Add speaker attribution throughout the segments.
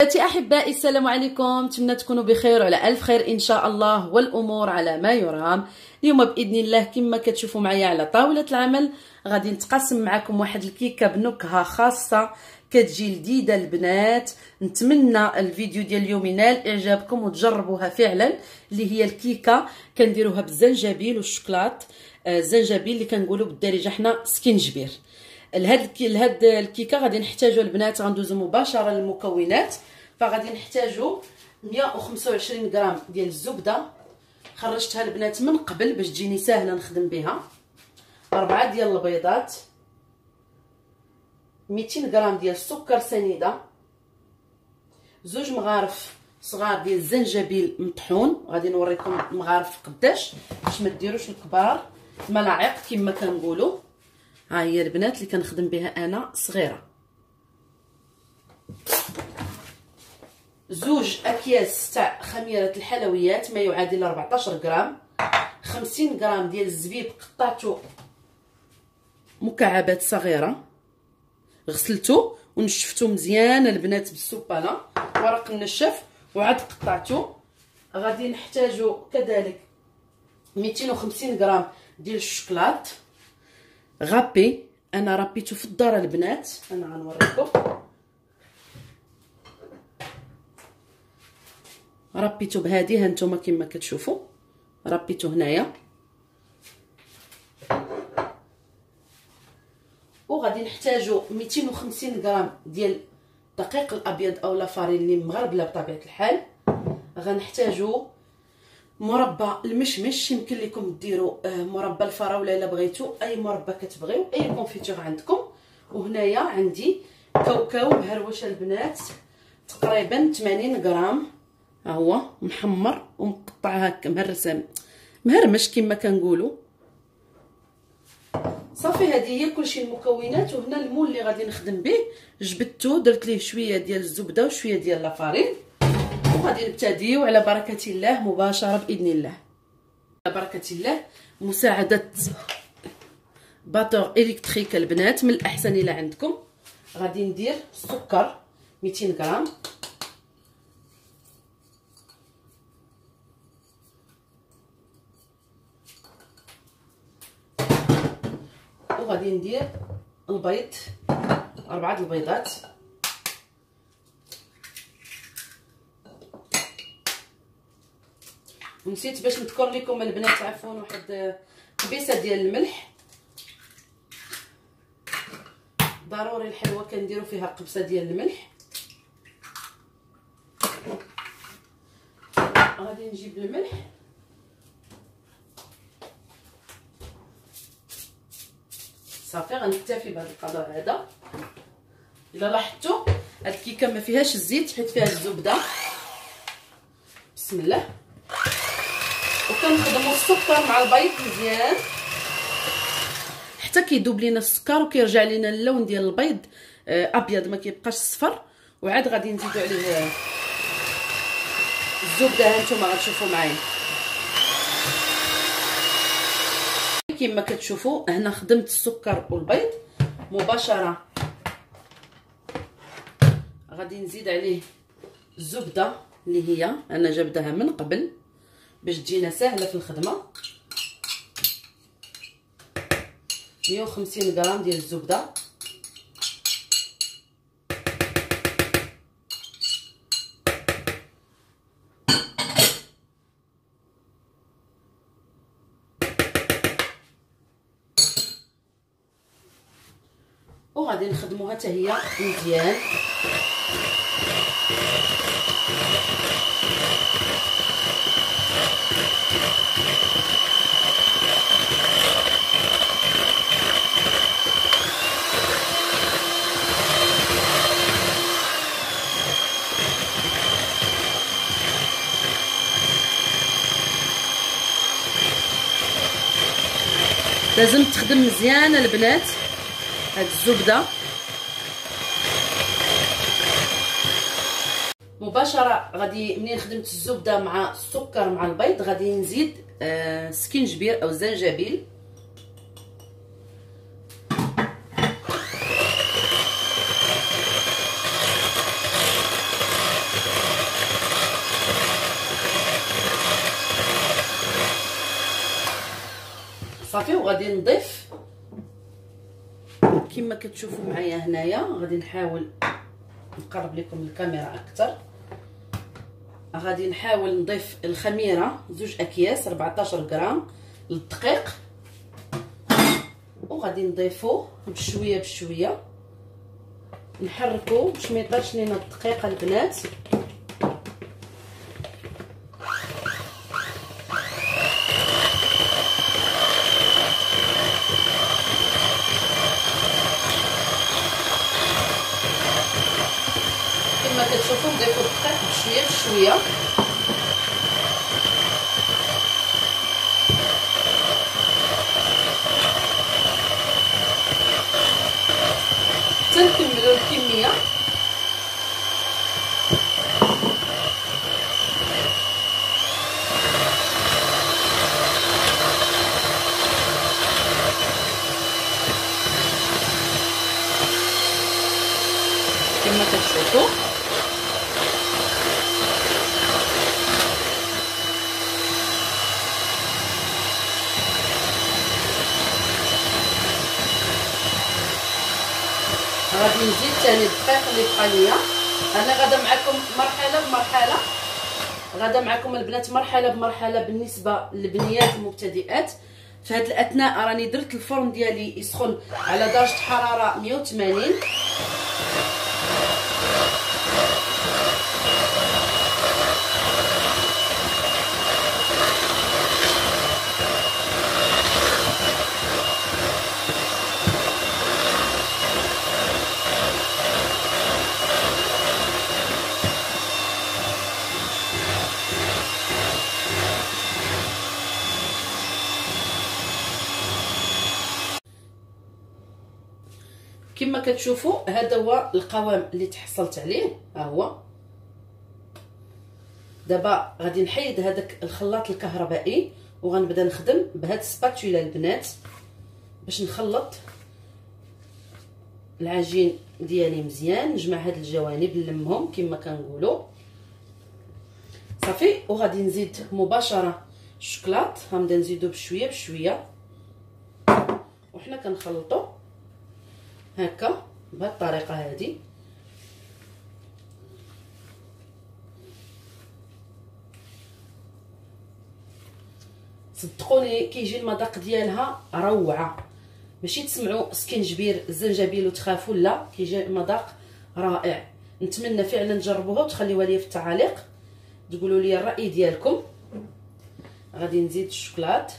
Speaker 1: بناتي أحبائي السلام عليكم. نتمنى تكونوا بخير وعلى ألف خير إن شاء الله. والأمور على ما يرام. اليوم بإذن الله كما كتشوفوا معايا على طاولة العمل غادي نتقاسم معكم واحد الكيكة بنكهة خاصة كتجي لذيذة البنات نتمنى الفيديو ديال اليوم ينال إعجابكم وتجربوها فعلا اللي هي الكيكة كنديروها بالزنجبيل والشوكولات. آه، الزنجبيل اللي كنقولوا بالدارجة حنا سكينجبير. لهاد لهاد الكيكة غادي نحتاجو البنات غندوزو مباشرة للمكونات فغادي نحتاجو 125 غرام ديال الزبدة. خرجتها البنات من قبل باش تجيني ساهلة نخدم بها. أربعة ديال البيضات. 200 غرام ديال السكر سنيدة. زوج مغارف صغار ديال الزنجبيل مطحون. غادي نوريكم مغارف قداش باش ما ديروش الكبار. ملاعق كما كنقولوا ها هي البنات اللي كنخدم بها أنا صغيرة. زوج أكياس تاع خميرة الحلويات ما يعادل 14 غرام. 50 غرام ديال الزبيب قطعته مكعبات صغيرة. غسلته ونشفته مزيان البنات بالسوبانه ورق النشف وعاد قطعته غادي نحتاجو كذلك 250 غرام ديال الشوكولات. غابي أنا ربيته في الدار البنات. أنا غنوريكم. ربيته بهذه هانتوما كما كتشوفوا ربيته هنايا. وغادي نحتاجو 250 غرام ديال الدقيق الأبيض أو لافارين اللي مغربلة بطبيعة الحال. غنحتاجو مربى المشمش يمكن لكم ديروا آه، مربى الفراولة إلا بغيتو. أي مربى كتبغيو أي كونفيتور عندكم. وهنايا عندي كاوكاو مهروشه البنات تقريبا 80 غرام. ها هو محمر ومقطع هكا مهرس مهرمش كما كنقولوا. صافي هذه هي كلشي المكونات. وهنا المول اللي غادي نخدم به جبدته درت ليه شوية ديال الزبدة وشوية ديال لافارين. وغادي نبتديو على بركة الله مباشرة بإذن الله. على بركة الله مساعدة باتور إلكتريك البنات من الأحسن إلى عندكم. غادي ندير السكر 200 غرام. وغادي ندير البيض أربعة البيضات. ونسيت باش نذكر لكم البنات عفوا واحد قبيصه ديال الملح. ضروري الحلوة كنديروا فيها قبصه ديال الملح. غادي نجيب الملح. صافي غنكتفي بهذا القدر هذا. إلا لاحظتوا هاد الكيكة ما فيهاش الزيت حيت فيها الزبدة. بسم الله. وكنخدموا السكر مع البيض مزيان. حتى كيذوب لينا السكر وكيرجع لينا اللون ديال البيض آه، أبيض ما كيبقاش صفر. وعاد غادي نزيدو عليه الزبدة. هانتوما غتشوفوا معايا. كما كتشوفوا هنا خدمت السكر والبيض مباشرة. غادي نزيد عليه الزبدة اللي هي أنا جبدها من قبل. باش تجينا سهله في الخدمة. 150 غرام ديال الزبدة. وغادي نخدموها حتى هي مزيان. لازم تخدم مزيان البنات. هاد الزبده مباشرة غادي منين خدمت الزبده مع السكر مع البيض غادي نزيد آه، سكينجبير أو زنجبيل. صافي وغادي نضيف. كما كتشوفوا معايا هنايا غادي نحاول نقرب لكم الكاميرا أكثر غادي نحاول نضيف الخميرة زوج أكياس 14 غرام للدقيق. وغادي نضيفو بشوية بشوية. نحركو باش ما لينا الدقيق البنات كما كتشوفوا نضيفو الدقيق بشويه بشويه تنكملوا الكميه كما كتشوفوا غادي نزيد ثاني الدقيق اللي بقى ليا. أنا غادا معكم مرحلة بمرحلة. غادا معكم البنات مرحلة بمرحلة بالنسبة للبنيات المبتدئات. في هذه الأثناء راني درت الفرن ديالي يسخن على درجة حرارة 180 كما كتشوفوا هذا هو القوام اللي تحصلت عليه. ها هو. دابا غادي نحيد هذاك الخلاط الكهربائي وغنبدا نخدم بهاد السباتولا البنات باش نخلط العجين ديالي مزيان نجمع هاد الجوانب نلمهم كما كنقولوا صافي وغادي نزيد مباشرة الشوكولات. غنبدا نزيدو بشوية بشوية. وحنا كنخلطو. هكا بهذه الطريقة هذه صدقوني كيجي المذاق ديالها روعة. ماشي تسمعوا سكنجبير الزنجبيل وتخافوا لا كيجي المذاق رائع. نتمنى فعلا تجربوها وتخليوها لي في التعاليق. تقولوا لي الرأي ديالكم. غادي نزيد الشوكولات.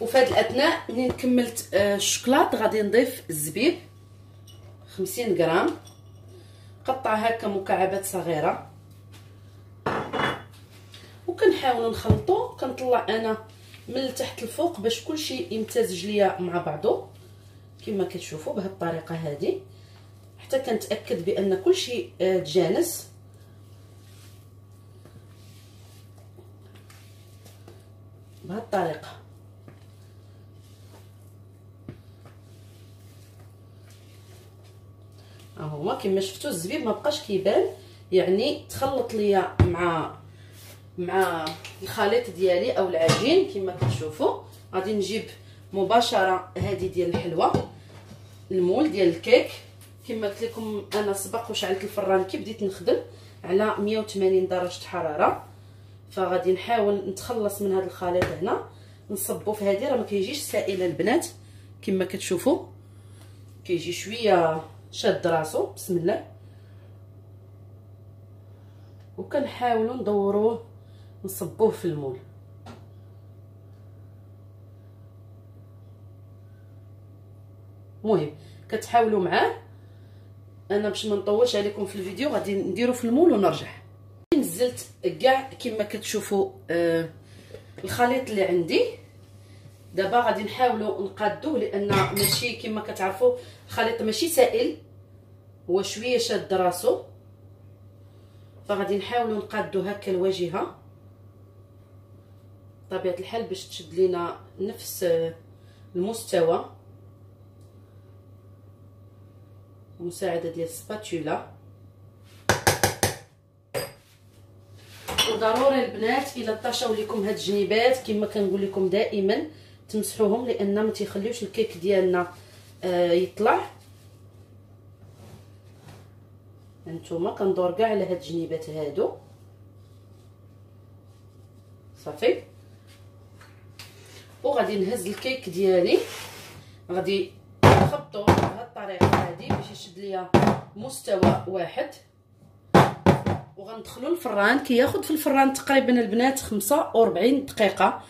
Speaker 1: وفي هذه الأثناء منين كملت الشوكولات غادي نضيف الزبيب 50 غرام قطع هكا مكعبات صغيرة. وكنحاول نخلطو كنطلع أنا من التحت الفوق باش كلشي يمتزج ليا مع بعضو. كما كتشوفوا بهذه الطريقة هذه حتى كنتأكد بأن كلشي تجانس بهذه الطريقة. ها هو كما شفتوا الزبيب ما بقاش كيبان يعني تخلط ليا مع مع الخليط ديالي أو العجين كما كتشوفوا غادي نجيب مباشرة هذه ديال الحلوى المول ديال الكيك. كما قلت لكم أنا سبق وشعلت الفران كي بديت نخدم على 180 درجة حرارة. فغادي نحاول نتخلص من هذا الخليط هنا نصبو في هذه راه ما كيجيش سائل البنات كما كتشوفوا كيجي شوية شاد راسو. بسم الله. وكنحاولوا ندوروه نصبوه في المول. المهم كتحاولوا معاه. أنا باش ما نطولش عليكم في الفيديو غادي نديرو في المول ونرجع. نزلت كاع كما كتشوفوا آه الخليط اللي عندي. دابا غادي نحاولوا نقادوه لأن ماشي كما كتعرفوا الخليط ماشي سائل. هو شوية شاد راسو فغادي نحاولوا نقادو هكا الواجهه بطبيعه الحال باش تشد لينا نفس المستوى. مساعدة ديال السباتولا وضروري البنات إلا طاشاو لكم هاد الجنيبات كما كنقول لكم دائما تمسحوهم لأن ما تيخليوش الكيك ديالنا آه يطلع. هانتوما كندور كاع على هاد الجنيبات هادو. صافي. وغادي نهز الكيك ديالي. غادي نخبطو بهاد الطريقة هادي باش يشد ليا مستوى واحد. وغندخلو الفران كياخد في الفران تقريبا البنات 45 دقيقة.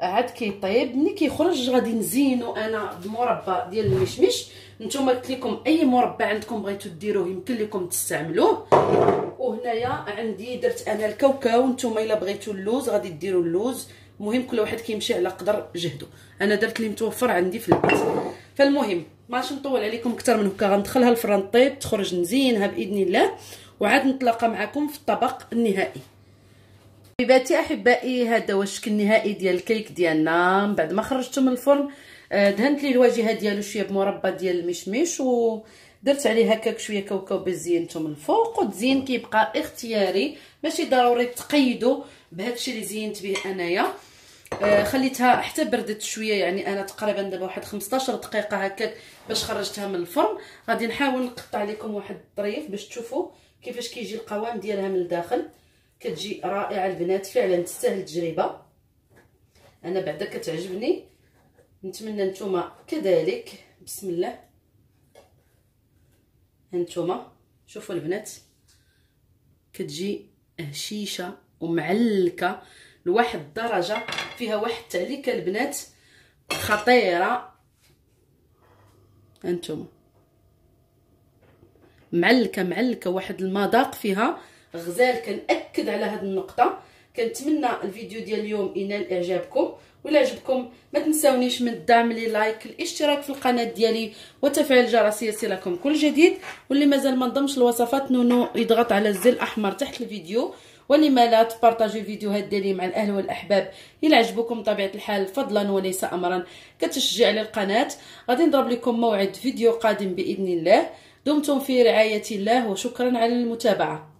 Speaker 1: عاد كيطيب ملي كيخرج غادي نزينو أنا بمربى ديال المشمش. نتوما قلت لكم أي مربى عندكم بغيتو ديروه يمكن لكم تستعملوه. وهنايا عندي درت أنا الكاوكاو. نتوما إلا بغيتو اللوز غادي ديروا اللوز. المهم كل واحد كيمشي على قدر جهده. أنا درت اللي متوفر عندي في البيت. فالمهم ماشي نطول عليكم أكثر من هكا غندخلها الفران طيب تخرج نزينها بإذن الله. وعاد نتلاقى معكم في الطبق النهائي. حبيباتي أحبائي هذا هو الشكل النهائي ديال الكيك ديالنا. من بعد ما خرجته من الفرن آه، دهنت ليه الواجهة ديالو شوية بمربى ديال المشمش ودرت عليه هكاك شوية كاوكاو باش زينته من الفوق. والتزيين كيبقى اختياري. ماشي ضروري تقيدوا بهذا الشيء اللي زينت به أنايا. آه خليتها حتى بردت شوية. يعني أنا تقريبا دابا واحد 15 دقيقة هكاك باش خرجتها من الفرن. غادي نحاول نقطع لكم واحد الطريف باش تشوفوا كيفاش كيجي القوام ديالها من الداخل. كتجي رائعة البنات فعلا تستاهل التجربة. أنا بعدا كتعجبني. نتمنى نتوما كذلك. بسم الله. هانتوما شوفوا البنات. كتجي هشيشة ومعلكة لواحد الدرجة فيها واحد التعليكة البنات. خطيرة. هانتوما. معلكة معلكة واحد المذاق فيها. غزال كنأكد على هذه النقطة. كنتمنى الفيديو ديال اليوم ينال إعجابكم. ولا عجبكم ما تنساونيش من الدعم لي لايك الاشتراك في القناة ديالي وتفعيل الجرس يصلكم كل جديد. واللي مازال ما انضمش لوصفات نونو يضغط على الزر الأحمر تحت الفيديو. ولما لا تبارطاجي الفيديوهات ديالي مع الأهل والأحباب. إلى عجبكم طبيعة الحال فضلا وليس امرا. كتشجيع للقناة. غادي نضرب لكم موعد فيديو قادم بإذن الله. دمتم في رعاية الله وشكرا على المتابعة.